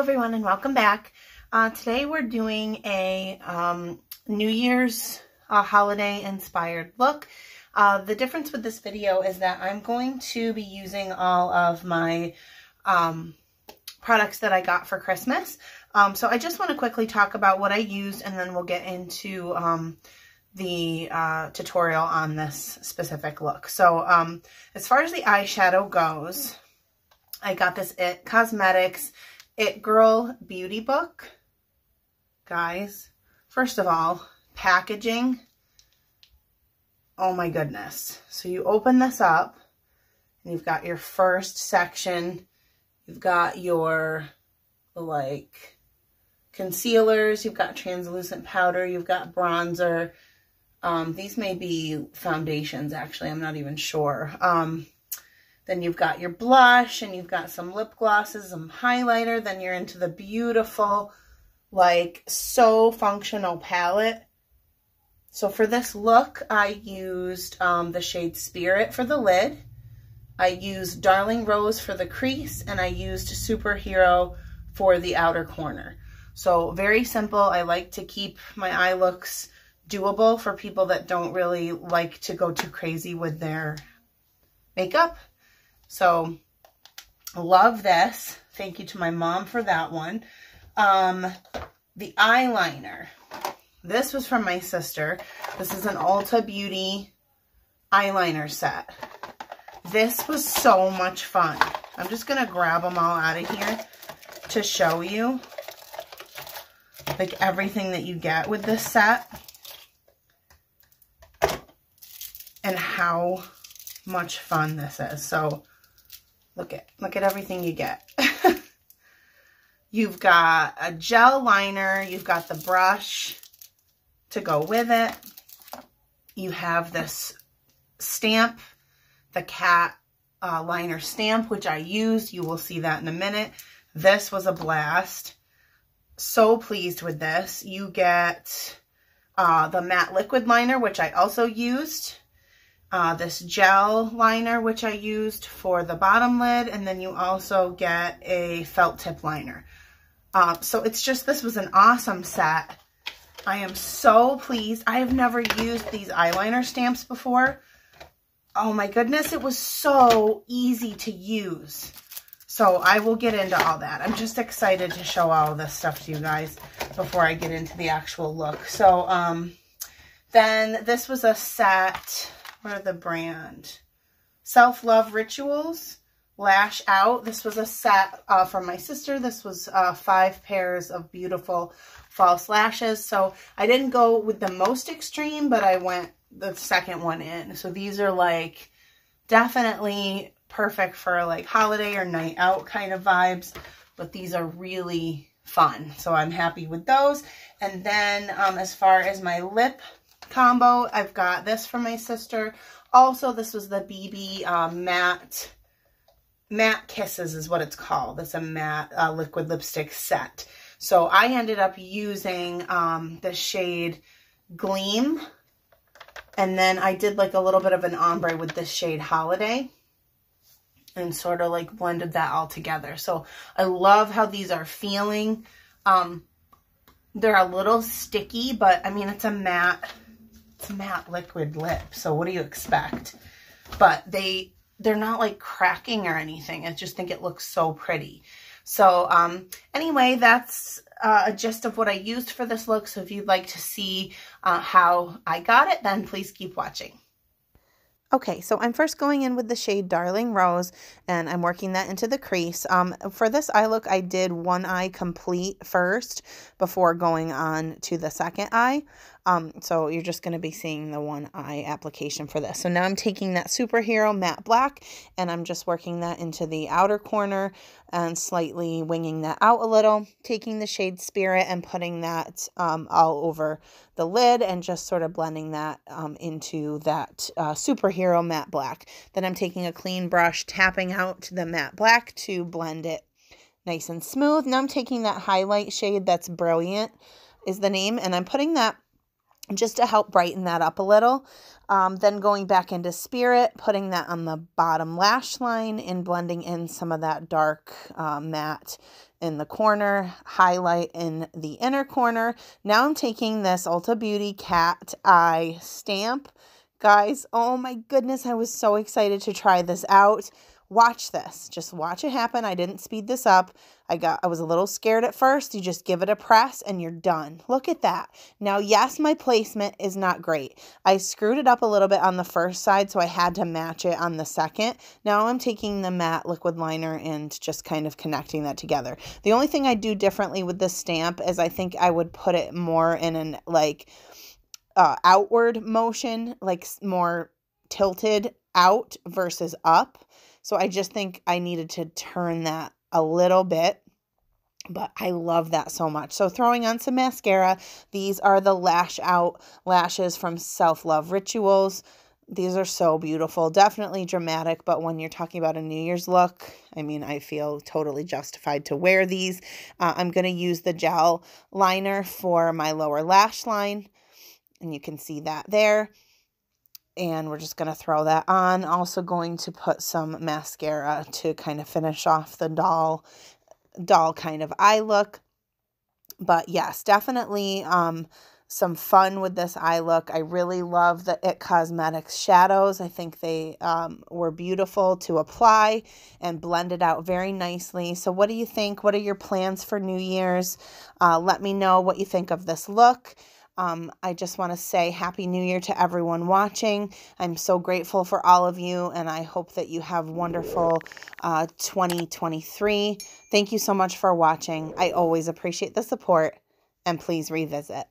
everyone and welcome back. Uh, today we're doing a um, New Year's uh, holiday inspired look. Uh, the difference with this video is that I'm going to be using all of my um, products that I got for Christmas. Um, so I just want to quickly talk about what I used and then we'll get into um, the uh, tutorial on this specific look. So um, as far as the eyeshadow goes, I got this It Cosmetics It Girl Beauty Book. Guys, first of all, packaging. Oh my goodness. So you open this up and you've got your first section. You've got your like concealers. You've got translucent powder. You've got bronzer. Um, these may be foundations, actually. I'm not even sure. Um, then you've got your blush and you've got some lip glosses, some highlighter. Then you're into the beautiful, like, so functional palette. So for this look, I used um, the shade Spirit for the lid. I used Darling Rose for the crease, and I used Superhero for the outer corner. So very simple. I like to keep my eye looks doable for people that don't really like to go too crazy with their makeup. So love this. Thank you to my mom for that one. Um, the eyeliner. This was from my sister. This is an Ulta Beauty eyeliner set. This was so much fun. I'm just going to grab them all out of here to show you like everything that you get with this set and how much fun this is. So Look at, look at everything you get. you've got a gel liner. You've got the brush to go with it. You have this stamp, the cat uh, liner stamp, which I used. You will see that in a minute. This was a blast. So pleased with this. You get uh, the matte liquid liner, which I also used uh, this gel liner, which I used for the bottom lid, and then you also get a felt tip liner. Uh, so it's just, this was an awesome set. I am so pleased. I have never used these eyeliner stamps before. Oh my goodness, it was so easy to use. So I will get into all that. I'm just excited to show all this stuff to you guys before I get into the actual look. So um, then this was a set what are the brand? Self Love Rituals, Lash Out. This was a set uh, from my sister. This was uh, five pairs of beautiful false lashes. So I didn't go with the most extreme, but I went the second one in. So these are like definitely perfect for like holiday or night out kind of vibes. But these are really fun. So I'm happy with those. And then um, as far as my lip combo. I've got this from my sister. Also, this was the bebe uh, matte, matte kisses is what it's called. It's a matte uh, liquid lipstick set. So I ended up using um, the shade Gleam. And then I did like a little bit of an ombre with this shade Holiday and sort of like blended that all together. So I love how these are feeling. Um, they're a little sticky, but I mean, it's a matte it's matte liquid lip. So what do you expect? But they, they're not like cracking or anything. I just think it looks so pretty. So um, anyway, that's uh, a gist of what I used for this look. So if you'd like to see uh, how I got it, then please keep watching. Okay, so I'm first going in with the shade Darling Rose, and I'm working that into the crease. Um, for this eye look, I did one eye complete first before going on to the second eye. Um, so you're just going to be seeing the one eye application for this. So now I'm taking that Superhero Matte Black and I'm just working that into the outer corner and slightly winging that out a little, taking the shade Spirit and putting that um, all over the lid and just sort of blending that um, into that uh, Superhero Matte Black. Then I'm taking a clean brush, tapping out the matte black to blend it nice and smooth. Now I'm taking that highlight shade that's Brilliant is the name and I'm putting that just to help brighten that up a little. Um, then going back into Spirit, putting that on the bottom lash line and blending in some of that dark uh, matte in the corner, highlight in the inner corner. Now I'm taking this Ulta Beauty Cat Eye stamp. Guys, oh my goodness, I was so excited to try this out. Watch this. Just watch it happen. I didn't speed this up. I got I was a little scared at first. You just give it a press and you're done. Look at that. Now, yes, my placement is not great. I screwed it up a little bit on the first side, so I had to match it on the second. Now I'm taking the matte liquid liner and just kind of connecting that together. The only thing I do differently with this stamp is I think I would put it more in an like uh, outward motion, like more tilted out versus up so I just think I needed to turn that a little bit. But I love that so much. So, throwing on some mascara. These are the Lash Out lashes from Self Love Rituals. These are so beautiful. Definitely dramatic, but when you're talking about a New Year's look, I mean, I feel totally justified to wear these. Uh, I'm going to use the gel liner for my lower lash line, and you can see that there and we're just going to throw that on. Also going to put some mascara to kind of finish off the doll, doll kind of eye look. But yes, definitely um, some fun with this eye look. I really love the It Cosmetics shadows. I think they um, were beautiful to apply and blended out very nicely. So what do you think? What are your plans for New Year's? Uh, let me know what you think of this look. Um, I just want to say Happy New Year to everyone watching. I'm so grateful for all of you, and I hope that you have wonderful uh, 2023. Thank you so much for watching. I always appreciate the support, and please revisit.